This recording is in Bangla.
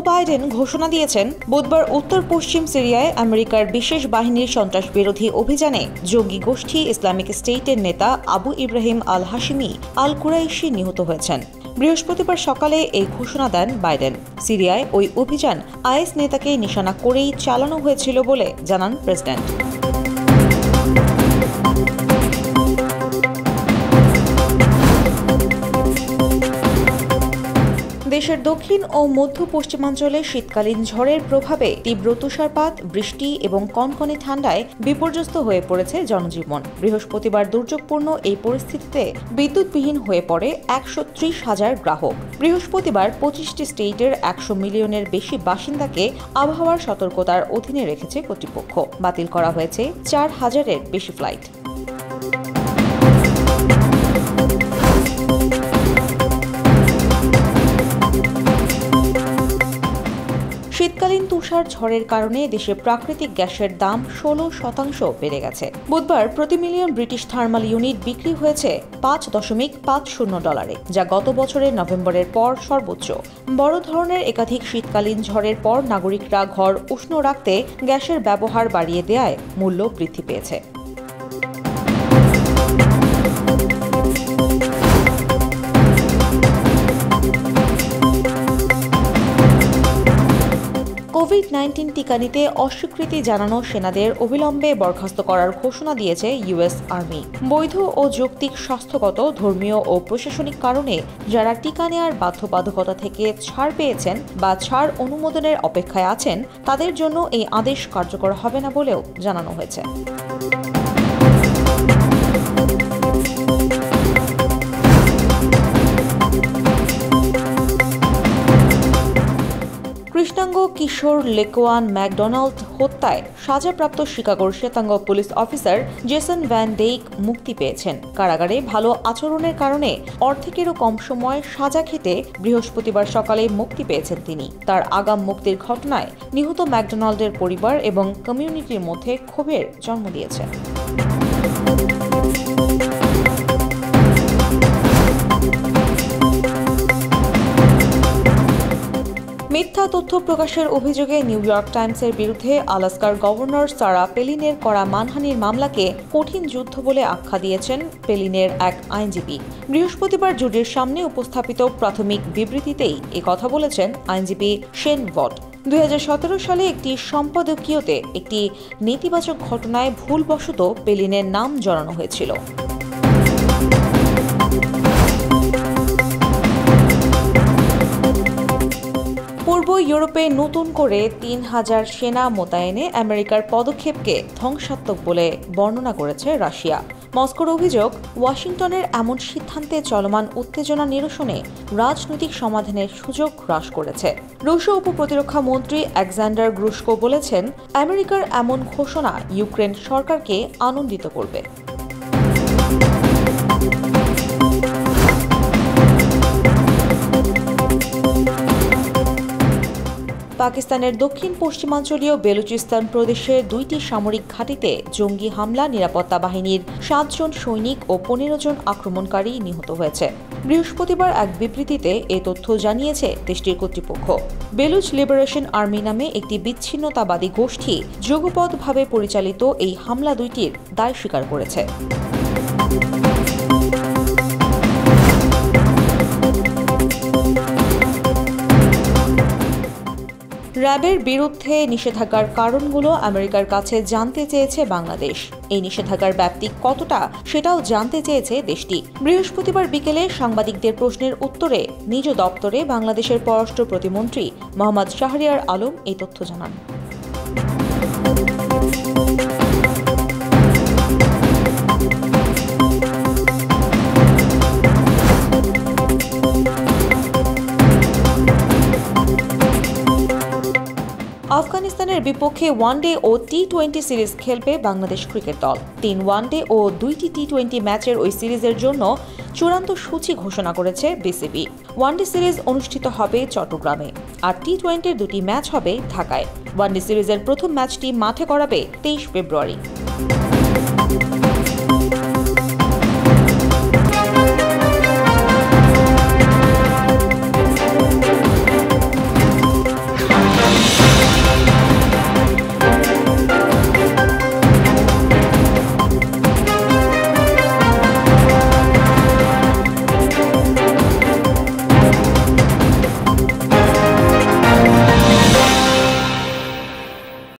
বাইডেন ঘোষণা দিয়েছেন, বুধবার উত্তর পশ্চিম সিরিয়ায় আমেরিকার বিশেষ বাহিনীর সন্ত্রাস বিরোধী অভিযানে জঙ্গি গোষ্ঠী ইসলামিক স্টেটের নেতা আবু ইব্রাহিম আল হাশিমি আল কুরাইশি নিহত হয়েছেন। বৃহস্পতিবার সকালে এই ঘোষণা দেন বাইডেন। সিরিয়ায় ওই অভিযান আইএস নেতাকে নিশানা করেই চালানো হয়েছিল বলে জানান প্রেসিডেন্ট। দেশের দক্ষিণ ও মধ্য পশ্চিমাঞ্চলে শীতকালীন ঝড়ের প্রভাবে তীব্র তুষারপাত, বৃষ্টি এবং কনকনে ঠান্ডায় বিপর্যস্ত হয়ে পড়েছে জনজীবন। বৃহস্পতিবার দুর্যোগপূর্ণ এই পরিস্থিতিতে বিদ্যুৎবিহীন হয়ে পড়ে একশো ত্রিশ হাজার গ্রাহক। বৃহস্পতিবার পঁচিশটি স্টেটের একশো মিলিয়নের বেশি বাসিন্দাকে আবহাওয়ার সতর্কতার অধীনে রেখেছে কর্তৃপক্ষ। বাতিল করা হয়েছে চার হাজারের বেশি ফ্লাইট। তুষার ঝড়ের কারণে দেশে প্রাকৃতিক গ্যাসের দাম ষোলো শতাংশ বেড়ে গেছে। বুধবার প্রতি মিলিয়ন ব্রিটিশ থার্মাল ইউনিট বিক্রি হয়েছে পাঁচ দশমিক পাঁচ শূন্য ডলারে, যা গত বছরের নভেম্বরের পর সর্বোচ্চ। বড় ধরনের একাধিক শীতকালীন ঝড়ের পর নাগরিকরা ঘর উষ্ণ রাখতে গ্যাসের ব্যবহার বাড়িয়ে দেয়ায় মূল্য বৃদ্ধি পেয়েছে। কোভিড নাইন্টিন টিকা নিতে অস্বীকৃতি জানানো সেনাদের অবিলম্বে বরখাস্ত করার ঘোষণা দিয়েছে ইউএস আর্মি। বৈধ ও যৌক্তিক স্বাস্থ্যগত, ধর্মীয় ও প্রশাসনিক কারণে যারা টিকা নেয়ার বাধ্যবাধকতা থেকে ছাড় পেয়েছেন বা ছাড় অনুমোদনের অপেক্ষায় আছেন, তাদের জন্য এই আদেশ কার্যকর হবে না বলেও জানানো হয়েছে। কৃষ্ণাঙ্গ কিশোর লেকোয়ান ম্যাকডোনাল্ড হত্যায় সাজাপ্রাপ্ত শিকাগোর শ্বেতাঙ্গ police officer Jason van Dyke মুক্তি পেয়েছেন। কারাগারে ভালো আচরণের কারণে অর্ধেকেরও কম সময় সাজা খেতে বৃহস্পতিবার সকালে মুক্তি পেয়েছেন তিনি। তার আগাম মুক্তির ঘটনায় নিহত ম্যাকডোনাল্ডের পরিবার এবং কমিউনিটির মধ্যে ক্ষোভের জন্ম দিয়েছে। মিথ্যা তথ্য প্রকাশের অভিযোগে নিউ ইয়র্ক টাইমসের বিরুদ্ধে আলাস্কার গভর্নর সারা পেলিনের করা মানহানির মামলাকে কঠিন যুদ্ধ বলে আখ্যা দিয়েছেন পেলিনের এক আইনজীবী। বৃহস্পতিবার জুডির সামনে উপস্থাপিত প্রাথমিক বিবৃতিতেই কথা বলেছেন আইনজীবী শেন ভট। দুই হাজার সতেরো সালে একটি সম্পাদকীয়তে একটি নেতিবাচক ঘটনায় ভুলবশত পেলিনের নাম জড়ানো হয়েছিল। ইউরোপে নতুন করে তিন হাজার সেনা মোতায়েনে আমেরিকার পদক্ষেপকে ধ্বংসাত্মক বলে বর্ণনা করেছে রাশিয়া। মস্কোর অভিযোগ, ওয়াশিংটনের এমন সিদ্ধান্তে চলমান উত্তেজনা নিরসনে রাজনৈতিক সমাধানের সুযোগ হ্রাস করেছে। রুশ উপপ্রতিরক্ষা মন্ত্রী অ্যাক্সান্ডার গ্রুস্কো বলেছেন, আমেরিকার এমন ঘোষণা ইউক্রেন সরকারকে আনন্দিত করবে। পাকিস্তানের দক্ষিণ পশ্চিমাঞ্চলীয় বেলুচিস্তান প্রদেশের দুইটি সামরিক ঘাঁটিতে জঙ্গি হামলা, নিরাপত্তা বাহিনীর সাতজন সৈনিক ও পনেরো জন আক্রমণকারী নিহত হয়েছে। বৃহস্পতিবার এক বিবৃতিতে এ তথ্য জানিয়েছে দেশটির কর্তৃপক্ষ। বেলুচ লিবারেশন আর্মি নামে একটি বিচ্ছিন্নতাবাদী গোষ্ঠী যুগপথভাবে পরিচালিত এই হামলা দুইটির দায় স্বীকার করেছে। র্যাবের বিরুদ্ধে নিষেধাজ্ঞার কারণগুলো আমেরিকার কাছে জানতে চেয়েছে বাংলাদেশ। এই নিষেধাজ্ঞার ব্যাপ্তি কতটা সেটাও জানতে চেয়েছে দেশটি। বৃহস্পতিবার বিকেলে সাংবাদিকদের প্রশ্নের উত্তরে নিজ দপ্তরে বাংলাদেশের পররাষ্ট্র প্রতিমন্ত্রী মোহাম্মদ শাহরিয়ার আলম এই তথ্য জানান। আফগানিস্তানের বিপক্ষে ওয়ানডে ও টি টোয়েন্টি সিরিজ খেলবে বাংলাদেশ ক্রিকেট দল। তিন ওয়ানডে ও দুইটি টি টোয়েন্টি ম্যাচের ওই সিরিজের জন্য চূড়ান্ত সূচি ঘোষণা করেছে বিসিবি। ওয়ানডে সিরিজ অনুষ্ঠিত হবে চট্টগ্রামে আর টি টোয়েন্টির দুটি ম্যাচ হবে ঢাকায়। ওয়ানডে সিরিজের প্রথম ম্যাচটি মাঠে করাবে তেইশ ফেব্রুয়ারি।